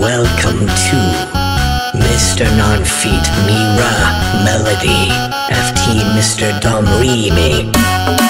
Welcome to Mr. Non-Feet Mira Melody FT Mr. Dom Remake. 4.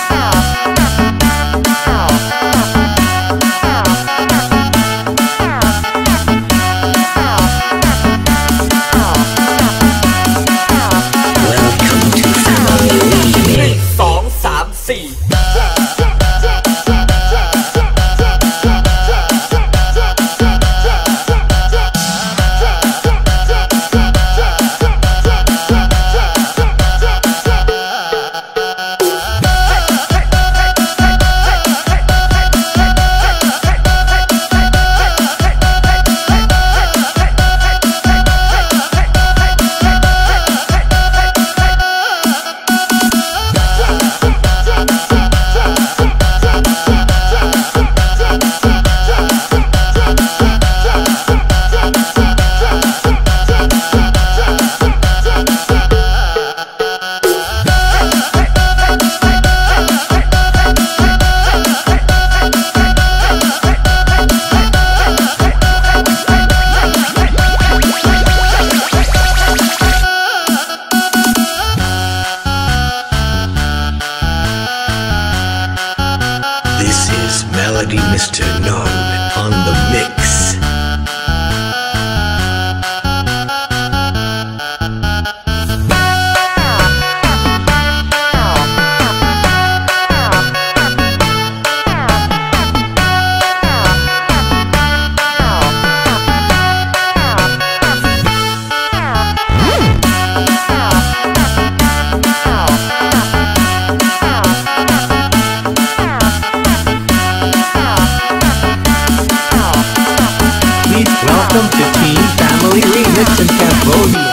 ugly Mr. No. Welcome to Team Family Remix in Cambodia.